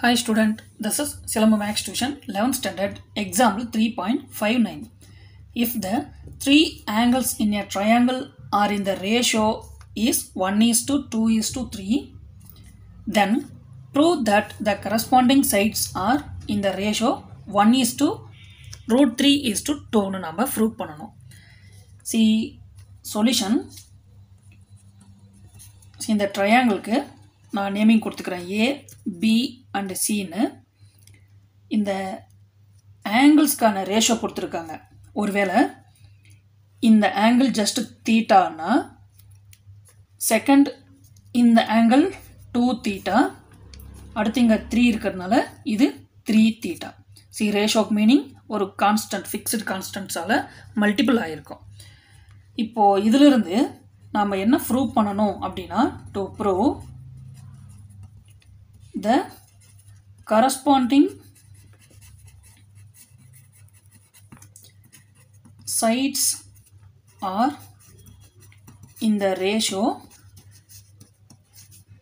Hi student, this is Silamba Max Tuition 11th standard example 3.59. If the three angles in a triangle are in the ratio is 1 is to 2 is to 3, then prove that the corresponding sides are in the ratio 1 is to root 3 is to 2 னு நம்ம prove பண்ணணும் see solution see இந்த ட்ரையாங்கிளுக்கு நான் naming கொடுத்துக்கிறேன். ஏ B and சின்னு இந்த ஆங்கிள்ஸ்க்கான ratio கொடுத்துருக்காங்க. ஒருவேளை இந்த ஆங்கிள் ஜஸ்ட் தீட்டானா செகண்ட் இந்த ஆங்கிள் டூ தீட்டா அடுத்து இங்கே த்ரீ இருக்கிறதுனால இது three theta see ratio meaning ஒரு கான்ஸ்டன்ட் ஃபிக்ஸ்டு கான்ஸ்டன்ட்ஸால் மல்டிபிள் ஆகிருக்கும் இப்போது இதிலிருந்து நாம் என்ன ப்ரூவ் பண்ணணும் அப்படின்னா to prove the corresponding sides are in the ratio.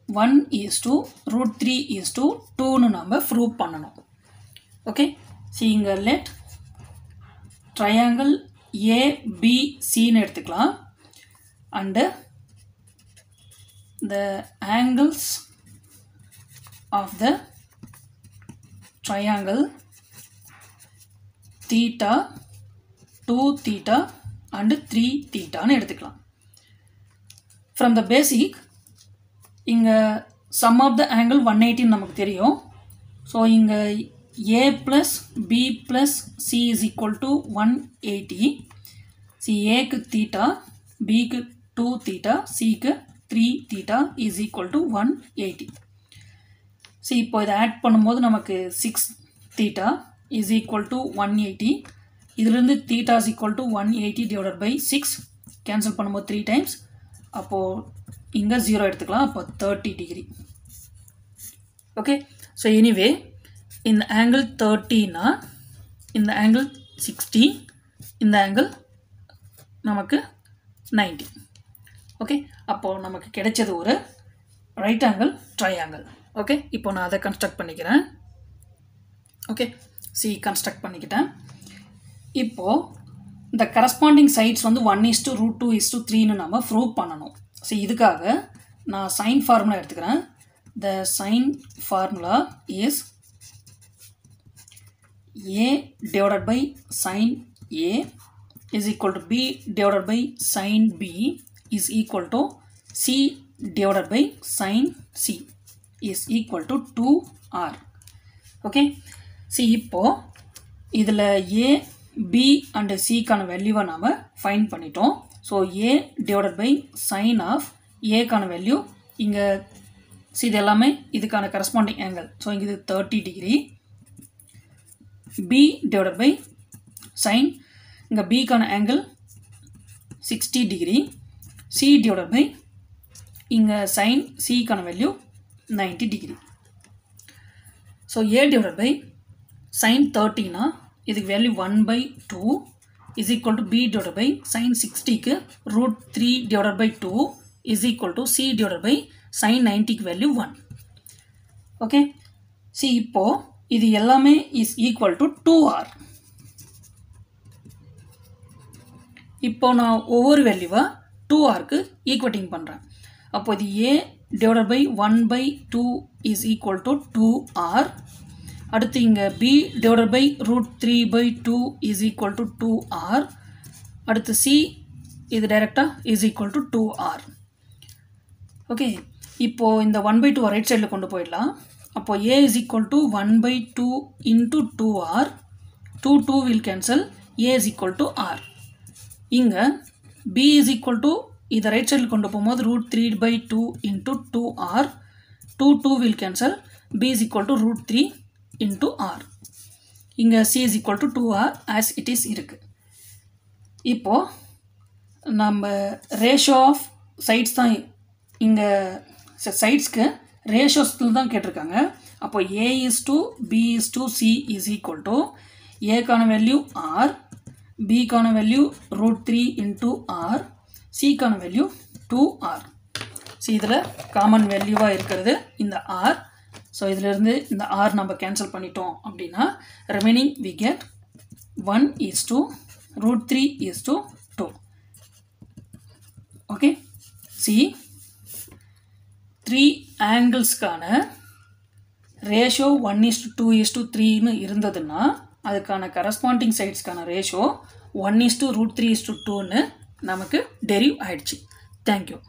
1 is to root 3 is to 2 னு நம்ம ப்ரூவ் பண்ணணும். ஓகே சி இங்கே லெட் ட்ரையாங்கிள் ஏபிசின்னு எடுத்துக்கலாம். And the angles of the triangle theta 2 theta and 3 theta னு எடுத்துக்கலாம் from the basic இங்க sum of the angle 180 நமக்கு தெரியும் so இங்க a plus b plus c is equal to 180 see a க்கு theta b க்கு 2 theta c க்கு 3 theta is equal to 180 so இப்போ இதை ஆட் பண்ணும்போது நமக்கு six theta is equal to one eighty இதுலேருந்து theta is equal to one eighty divided by six cancel பண்ணும்போது three times அப்போது இங்கே ஜீரோ எடுத்துக்கலாம். அப்போ thirty degree okay so anyway இந்த ஆங்கிள் தேர்ட்டினா இந்த ஆங்கிள் சிக்ஸ்டி இந்த ஆங்கிள் நமக்கு நைன்டி ஓகே அப்போது நமக்கு கிடைச்சது ஒரு ரைட் ஆங்கிள் ட்ரையாங்கிள் ஓகே இப்போ நான் அதை கன்ஸ்ட்ரக்ட் பண்ணிக்கிறேன். ஓகே சி கன்ஸ்ட்ரக்ட் பண்ணிக்கிட்டேன். இப்போது இந்த கரஸ்பாண்டிங் சைட்ஸ் வந்து one is two root two is two த்ரீன்னு நம்ம ப்ரூவ் பண்ணணும். ஸோ இதுக்காக நான் சைன் ஃபார்முலா எடுத்துக்கிறேன். The sine formula is A divided by sine A is equal to B divided by sine B is equal to C divided by sine C is equal to two R okay see இப்போது இதில் ஏ B and சிக்கான வேல்யூவை நாம் find பண்ணிட்டோம். So A divided by sine of ஏக்கான value இங்கே see இது எல்லாமே இதுக்கான corresponding angle so இங்கே இது thirty degree B divided by sine இங்கே பிக்கான angle sixty degree C divided by இங்கே sine சிக்கான value 90 degree. So A divided by sin 30 னா இதுக்கு value 1 by 2 is equal to B divided by sin 60 க்கு root 3 divided by 2 is equal to C divided by sin 90 க்கு value 1 okay C இப்போ இது எல்லாமே is equal to two R இப்போ நான் ஒவ்வொரு வேல்யூவாக டூ ஆருக்கு ஈக்குவட்டிங் பண்ணுறேன் அப்போ இது A divided by one by two is equal to two R அடுத்து இங்கே B divided by root three by two is equal to two R அடுத்து சி இது டைரெக்டாக is equal to two R okay இப்போது இந்த ஒன் பை டூ ரைட் சைடில் கொண்டு போயிடலாம். அப்போது A is equal to one by two into two R two two will cancel A is equal to R இங்கே பி இஸ் ஈக்குவல் டு இதை right சைடில் கொண்டு போகும்போது root three by two into two R two two will cancel B is equal to root three into R இங்கே C is equal to two R as it is இருக்குது இப்போது நம்ம ratio of sides தான் இங்கே சைட்ஸ்க்கு ரேஷோஸில் தான் கேட்டிருக்காங்க. அப்போ A is to B is to C is equal to ஏக்கான value R பிக்கான value root three into R சிக்கான value two R so இதில் common வேல்யூவாக இருக்கிறது இந்த ஆர் ஸோ இதிலிருந்து இந்த ஆர் நம்ம கேன்சல் பண்ணிட்டோம் அப்படின்னா remaining we get one is two root three is two two okay see three ஆங்கிள்ஸ்க்கான ratio one is two is two த்ரீன்னு இருந்ததுன்னா அதுக்கான corresponding சைட்ஸ்க்கான ratio one is two root three is two டூன்னு நமக்கு derive ஆயிடுச்சு. Thank you